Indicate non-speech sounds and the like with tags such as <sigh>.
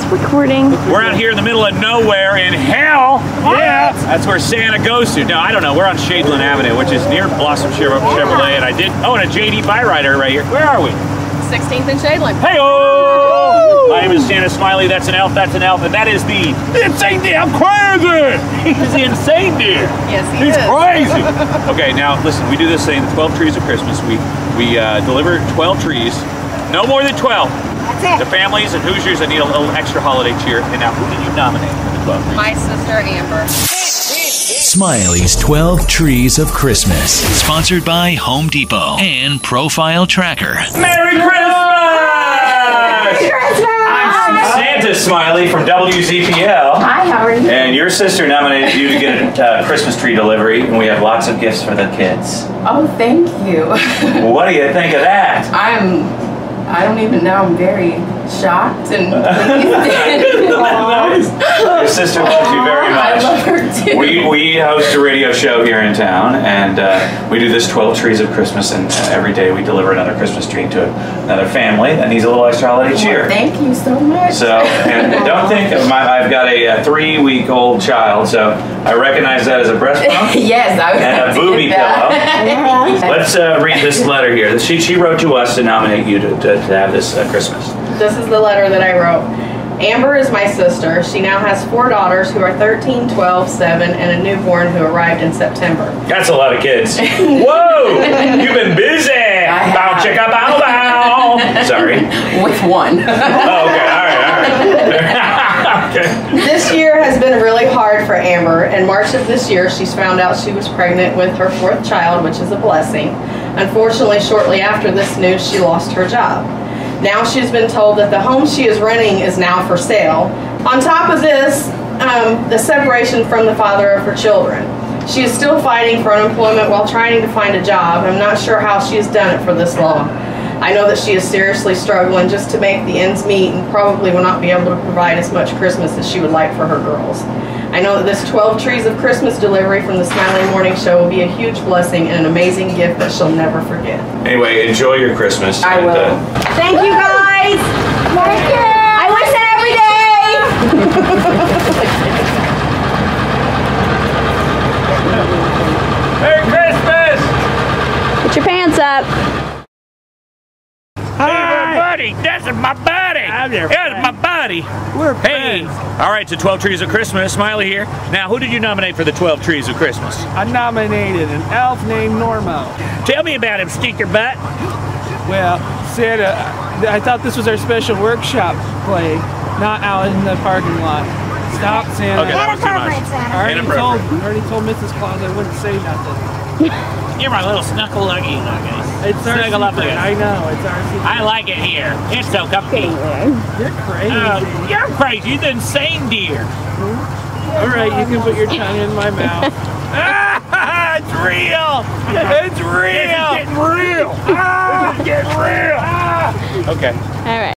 It's recording. We're out here in the middle of nowhere in hell. Yeah, that's where Santa goes to. No, I don't know. We're on Shadeland Avenue, which is near Blossom Chev- Chevrolet, and I did. Oh, and a JD Byrider right here. Where are we? 16th and Shadeland. Hey, oh! My name is Santa Smiley. That's an elf. That's an elf, and that is the insane deer. I'm crazy. He's the insane deer. Yes, he is He's is. crazy. <laughs> okay, now listen. We do this thing, the 12 trees of Christmas. We we uh, deliver 12 trees, no more than 12. That's To families and Hoosiers that need a little extra holiday cheer. And now, who did you nominate for the 12 trees? My sister Amber. Smiley's 12 Trees of Christmas. Sponsored by Home Depot and ProfyleTracker. Merry Christmas! Christmas! I'm Santa Smiley from WZPL. Hi, how are you? And your sister nominated you to get a uh, Christmas tree delivery, and we have lots of gifts for the kids. Oh, thank you. What do you think of that? <laughs> I'm, I don't even know, I'm very shocked <laughs> and. Your sister loves you very I much. love her too. We, we host a radio show here in town, and uh, we do this 12 Trees of Christmas, and uh, every day we deliver another Christmas tree to another family that needs a little extra holiday cheer. Thank you so much. So, and <laughs> don't think of my, I've got a, uh three-week-old child, so I recognize that as a breast pump <laughs> yes, I would and a booby that. Let's uh, read this letter here. She, she wrote to us to nominate you to, to, to have this uh, Christmas. This is the letter that I wrote. Amber is my sister. She now has four daughters who are 13, 12, 7, and a newborn who arrived in September. That's a lot of kids. <laughs> Whoa! You've been busy! Bow have. chicka bow bow! Sorry. With one. Oh, okay, alright, alright. <laughs> okay. This year has been really hard for Amber. In March of this year, she's found out she was pregnant with her fourth child, which is a blessing. Unfortunately, shortly after this news, she lost her job. Now she's been told that the home she is renting is now for sale. On top of this, um, the separation from the father of her children. She is still fighting for unemployment while trying to find a job. I'm not sure how she has done it for this long. I know that she is seriously struggling just to make the ends meet and probably will not be able to provide as much Christmas as she would like for her girls. I know that this 12 Trees of Christmas delivery from the Smiling Morning Show will be a huge blessing and an amazing gift that she'll never forget. Anyway, enjoy your Christmas. I and, will. uh, Thank you guys. I listen every day. Merry Christmas! Put your pants up. Hi, buddy. That's my buddy. I'm your That's my buddy. We're Hey. friends. All right, so 12 Trees of Christmas. Smiley here. Now, who did you nominate for the 12 Trees of Christmas? I nominated an elf named Normo. Tell me about him, Stinker Butt. Well, Santa, I thought this was our special workshop play, not out in the parking lot. Stop, Santa. Okay, that was too much. I already told, I already told Mrs. Claus I wouldn't say nothing. <laughs> You're my little snuckle luggy nuggies. It's our Snuggle up secret. again. I know, it's our secret. I like it here. It's so comfy. You're crazy. Uh, you're crazy. You're the insane deer. All right, you can put your tongue in my mouth. Ah, <laughs> it's real. It's real. It's getting real. Ah, it's getting real. Ah. Okay. All right.